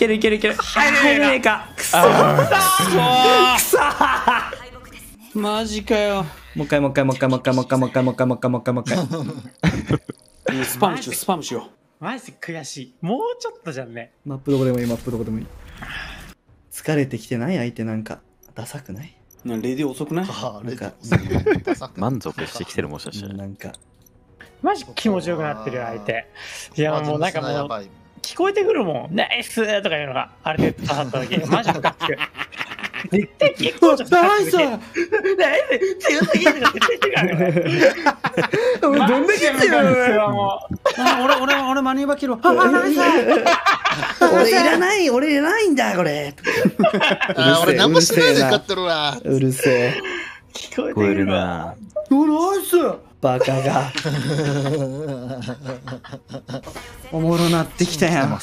けるいけるいける。入れねえか。くそくそマジかよ。もう一回もう一回もう一回もう一回もう一回もう一回もう一回もう一回もう一回もう一回スパムしようスパムしよ。マジ悔しいもうちょっとじゃんねマップどこでもいいマップどこでもいい疲れてきてない相手なんかダサくないうなレディ遅くないなんか満足してきてるもしかして。なんかマジ気持ちよくなってるよ相手いやもうなんかもう聞こえてくるもん。ナイスとかいうのがあれで刺さった時マジムカつく絶対結構ちょっとナイス。ナイス強すぎるとか絶対言ってるか。らねどんだけ強いもあ俺俺俺マニューバー切るわあナイス俺いらない。俺いらないんだこれ。あー俺何もしないで勝ってるわ。うるせえ。う聞こえてるくるわなおナイスバカが。おもろなってきたやん。う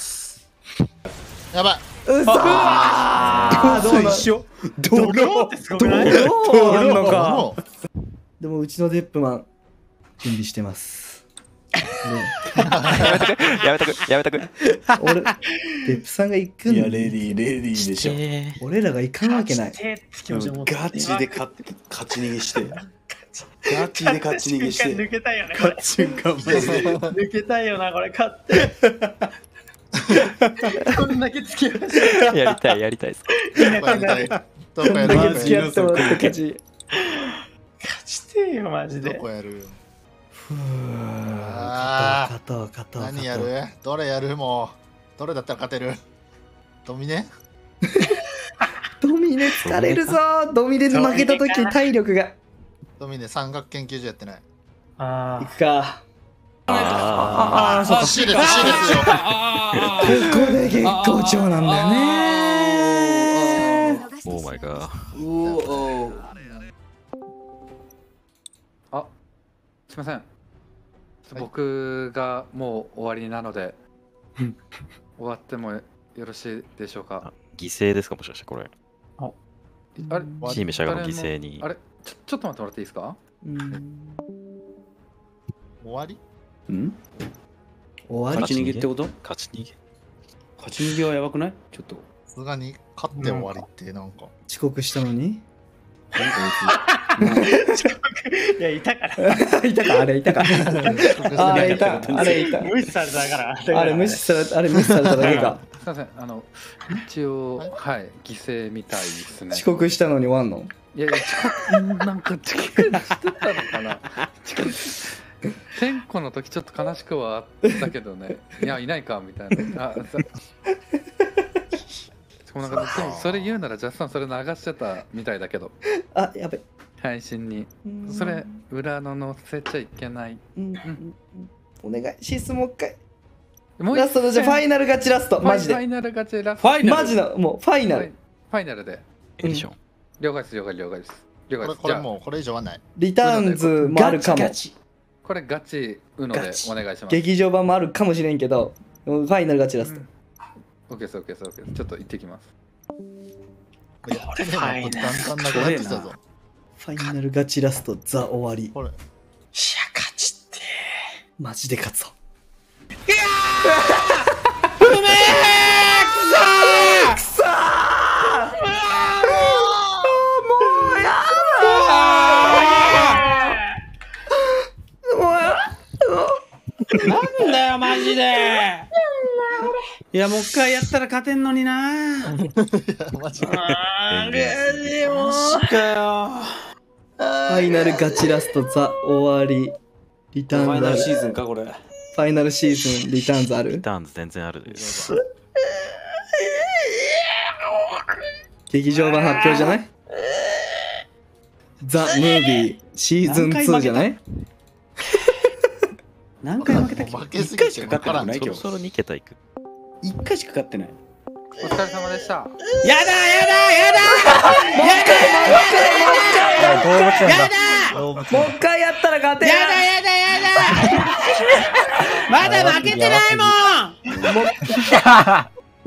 やばい。そあどうな一緒。ドローってすごくないどう？なんのか。もでもうちのデップマン準備してます。やめとく、やめとく。俺デップさんが行くんいやレディーレディーでしょ。俺らが行かんわけない。ガチで勝勝ち逃げしてガチで勝ち逃げし抜てけたいよね。抜けたいよなこれ勝って。こんだけ付き合わせて。やりたい、やりたいです。うどこやりたい。どこやる？マジ付き合ってもらって勝ち勝ちてえよマジどでこやる？ふうあー勝とう勝とう勝とう何やる？どれやる？もう。どれだったら勝てる？ドミネ？ドミネ疲れるぞ。ドミネで負けた時体力がドミネ山岳研究所やってない。あ行くか。あああそうか。欲しいです欲しいですよ。ここで月光町なんだよね。あ、オーマイガー。うおあすいません。僕がもう終わりなので終わってもよろしいでしょうか？犠牲ですか、もしかしてこれ。あれ？チームシャガの犠牲に。あ。れ？ちょちょっと待ってもらっていいですか？うん。終わり？うん？終わ勝ち逃げってこと？勝ち逃げ。勝ち逃げはやばくない？ちょっと。さすがに勝って終わりってなんか。遅刻したのに？いやいたから。いたか？あれいたか？あれいた。あれいた。無視されたから。あれ無視されあれ無視されただけか。すいませんあの一応はい犠牲みたいですね。遅刻したのに終わんの？いやいや遅刻なんか遅刻してたのかな？天子の時ちょっと悲しくはあったけどね。いやいないかみたいな。あさしかもなんかでもそれ言うならジャスさんそれ流してたみたいだけど。あやべ。配信に。それ裏の載せちゃいけない。うんうんお願い。シスもう一回。もラストのじゃあファイナル勝ちラスト。マジで。ファイナル勝ちラスファイナルマジのもうファイナル。ファイナルで。エディション。了解です了解了解です。了解これですじゃあ。これもうこれ以上はない。リターンズもあるかも。ガチこれガチうのでガチお願いします。劇場版もあるかもしれんけどファイナル勝ちラスト。OK です OK です OK です。ちょっと行ってきます。やってねえもんだんだんなくなってきたぞファイナル勝ちラストザ終わり。これ。いや勝ちって。マジで勝つぞ なんだよマジで。いやもう一回やったら勝てんのにな。いやマジでマジかよ。ファイナル勝ちラストザ終わりリタファイナルーンズあるシーズンかこれ。ファイナルシーズンリターンズある。リターンズ全然あるです。劇場版発表じゃない？ザ・ムービーシーズン2じゃない？何回負けたっけ？負けす一回しか勝ってない今日。そろそろ2桁いく。一回しか勝ってない。お疲れ様でした。やだやだやだ！もう一回やったら勝てるやだやだやだ！まだ負けてないもん！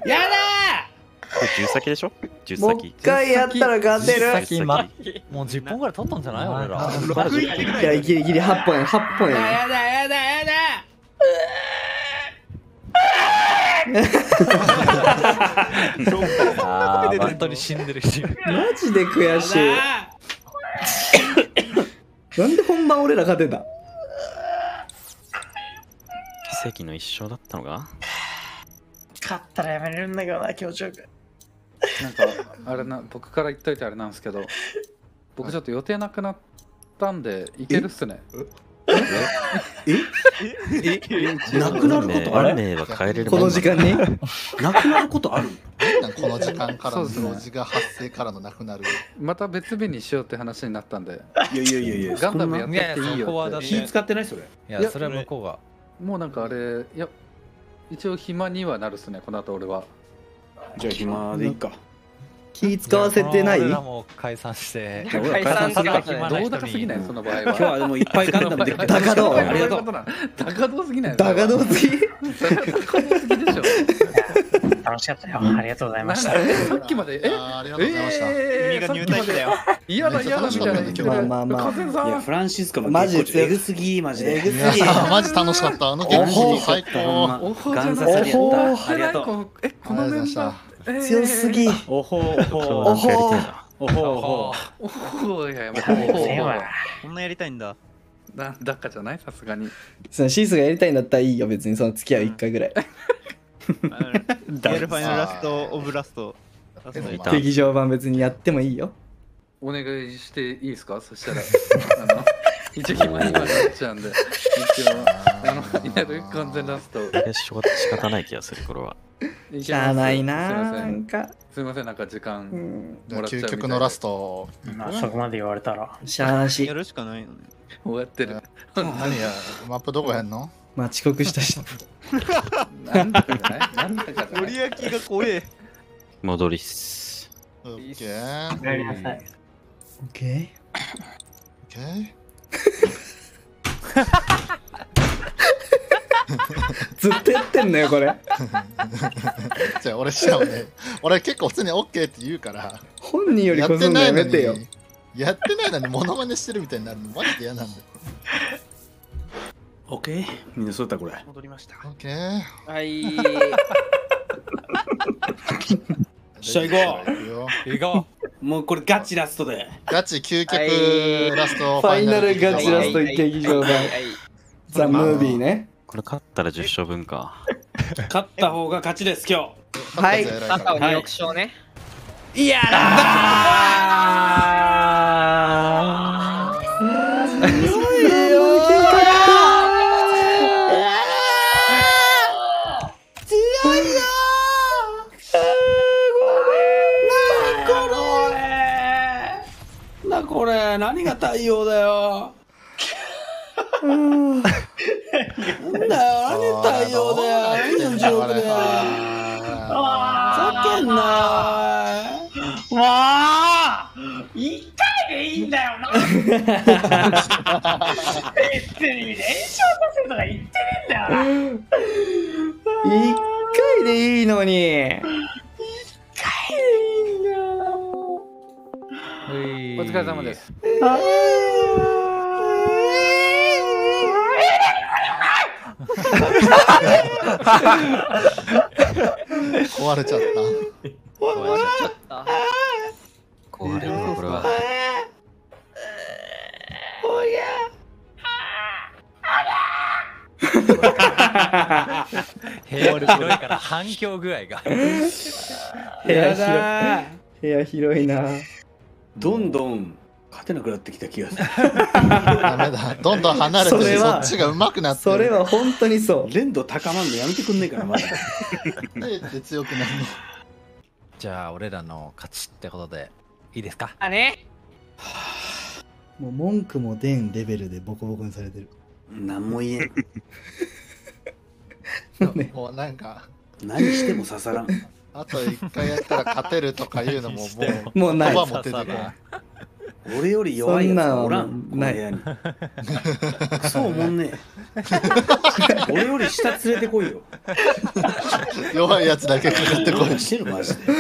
やだ10先でしょ ?10 もう一先。回やったら勝てる10先今もう10本ぐらい取ったんじゃない？俺ら。まだ10いやギリギリ8本や8本ややだやだやだああ、本当に死んでるし。マジで悔しい。なんで本番俺ら勝てた奇跡の一生だったのか？勝ったらやめれるんだけどな、気持ちよく。なんかあれな僕から言っといてあれなんですけど僕ちょっと予定なくなったんで行けるっすね。なくなることある？この時間に？なくなることある？この時間からの用事が発生からのなくなる。また別日にしようって話になったんで。いやいやいやいやガンダムやっていいよって。気使ってないそれ。いや、それは向こうが。もうなんかあれいや一応暇にはなるっすねこの後俺はじゃあ暇でいいか。気使わせてない？俺らも解散して。解散するか暇などうすぎない？その場合は。今日はでもいっぱいガンダムできてだがど うありがと。うダカどうすぎないだ。がどうすぎそれは。ダカどうすぎでしょ楽しかったよ。ありがとうございました。さっきまでえ？ありがとうございました。えー、君がニュータイプだよ。嫌だ嫌だみたいな。言ってるまあまあまあ。いやフランシスコもマジえぐすぎマジで。えぐすいやーマジ楽しかった。あの劇おほ最高。おほじゃガンザないサリやった。おほありがとううえこのメンバー。えー。強すぎおほおほおほおほおほおほいややめせんわこんなやりたいんだ。だだかじゃない？さすがに。そのシースがやりたいんだったらいいよ。別にその付き合う1回ぐらいリアルファイナルラスト、オブラスト。劇場版別にやってもいいよお願いしていいですか？そしたら あの一応暇にはなっちゃうんで一応あのやる完全ラスト仕方ない気がするこれはしゃあないなすいませなんんかすいませんなんか時間うんじゃあ究極のラスト。まあ、そこまで言われたら。しゃあなしやるしかないのね。終わってる何や、マップどこやんのまあ遅刻したしなんだかじゃないなんだかじゃない？森焼が怖え。戻りっすオッケー。やりなさい。OK オッケー。ずっとやってんのよこれじゃあ俺しちゃうね。俺結構普通にオッケーって言うから。本人よりやってこすんのないのにやめてよ。やってないのにモノマネしてるみたいになるのマジで嫌なんだよ。オッケーみんなそうだったこれ。戻りました。オッケー。はい。じゃあ行こう。行くよ。いいかもうこれガチラストで。ガチ究極ラストファイナルガチラストはい劇場版。ザ・ムービーね。これ勝ったら10勝分か。勝った方が勝ちです今はい。勝った勝ったやつ偉いからは6勝ね。日やな太陽だよ。なんだよ何太陽だよ。何のジョークだよふざけんなわあ。一回でいいんだよな。別に連勝させるとか言ってねえんだよな。一回でいいのに疲れ様です。壊れちゃった。終わっちゃった。壊れるわこれは 部屋広いから反響具合が。部屋広い。部屋広いなどんどん勝てなくなってきた気がする。ダメだ。どんどん離れてる。そそれはっちが上手くなってる。それは本当にそう。連度高まんのやめてくんねえからまだ。どうやって強くなるの。じゃあ、俺らの勝ちってことで、いいですか？あね。もう文句も出んレベルでボコボコにされてる。何も言えん。ね。もうなんか、何しても刺さらんあと一回やったら勝てるとかいうのももう、もうない。言葉も出てこない。俺より弱いやつがおらそん。んなんこの部屋に。クソおもんねえ。俺より下連れてこいよ。弱いやつだけかかってこい。してるマジで。プ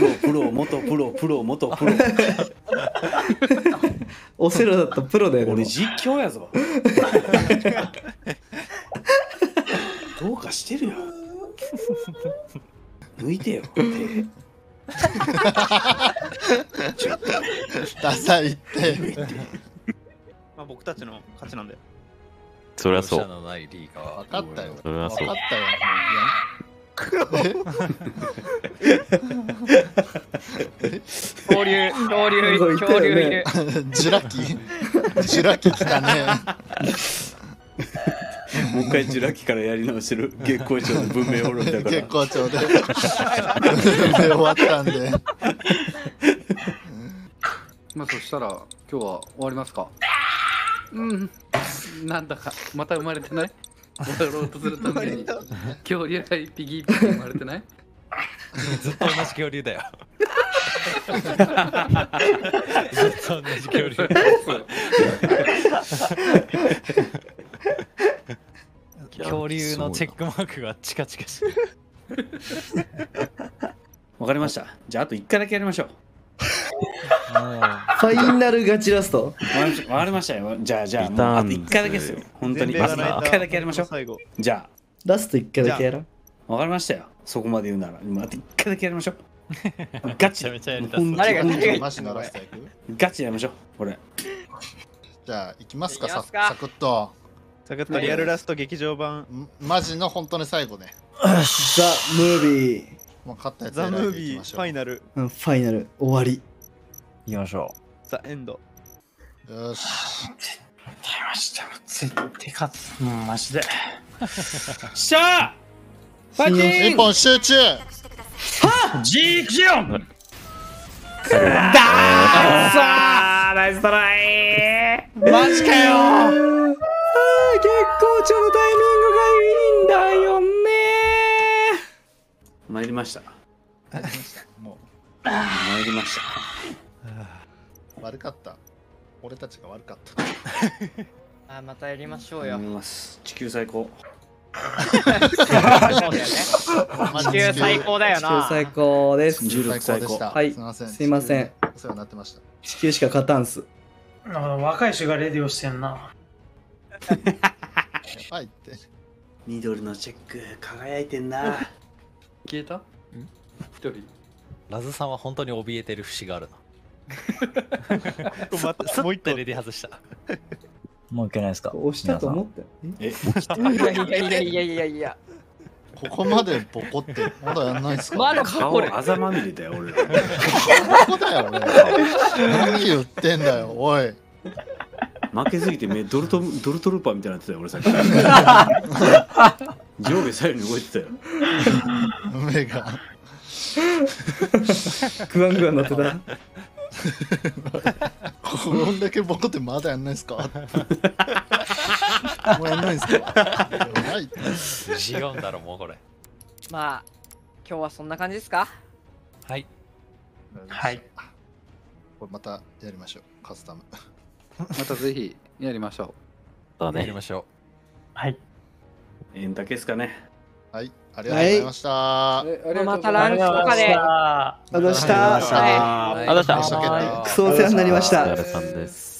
ロプロ元プロプロ元プロ。オセロだったらプロだよ俺実況やぞ。どうかしてるよ抜いてよ。ダサいって。まあ僕たちの勝ちなんで。そりゃそう。のないリーが分かったよ。それはそう分かったよ。恐竜、恐竜、恐竜いる。ジュラ紀ジュラ紀来たね。もう一回ジュラ紀からやり直してる 月光町の文明滅びだから月。光町で。で終わったんで。まあそしたら今日は終わりますか？うんなんだかまた生まれてない？終わろうとするために恐竜が一匹一匹生まれてない？ずっと同じ恐竜だよ。ずっと同じ恐竜。恐竜のチェックマークがチカチカしてる。わかりました。じゃああと一回だけやりましょう。ファイナルガチラスト？わかりましたわかりましたよ。じゃあじゃああと一回だけですよ。本当に。まず全米が泣いた一回だけやりましょう。最後。じゃラスト1回だけやろうあ、わかりましたよ。そこまで言うなら。もうあと一回だけやりましょう。ガチめちゃめちゃやりた誰がガチやりましょう。これ。じゃあ行きますかさ行きますかサクッとサクッとリアルラスト劇場版。んマジの本当に最後ね。ザ・ムービーもう勝ったやつザ・ムービーファイナル。う。んファイナル終わり。行きましょザ・エンド。よし。出ました。絶対勝つ。もうマジで。しゃあファイティング一本集中！ジークジョン！だーさあナイストライ！マジかよあー月光町のタイミングがいいんだよね参りました。も参りました。う悪かった俺たちが悪かった あ、またやりましょうよ。地球最高。そうだよね。地球最高だよ地球な。最高です16最高でしたはいすいませんすいませんお世話になってました地球しか勝たんす若い人がレディをしてんな。やばいって緑のチェック輝いてんな。消えた？一人？う。ラズさんは本当に怯えてる節があるまた もう一個な。レディ外した。もう一回ないですか？押したと思ったよえ、いやいやいやいやいやいや。ここまでボコってまだやんないんすか？まだ顔。あざまみれだよ、俺ら。ボコだよ俺何言ってんだよおい負けすぎて目 ドルトドルトルーパーみたいになってたよ、俺さっき。上下左右に動いてたよ。目がグワングワンなってたこんだけボコってまだやんないんすか？もうやんないんすか？やばい違うんだろ、もうこれ。まあ、今日はそんな感じですか？はい。はい。これまたやりましょうカスタムまたぜひやりましょだね。やりましょはい。えんだけですかね。はいありがとうございました、う。えありがとうまたございますランチとかで。ありがとうございましたはいありがとうございましたクソお世話になりましたお疲れさんです。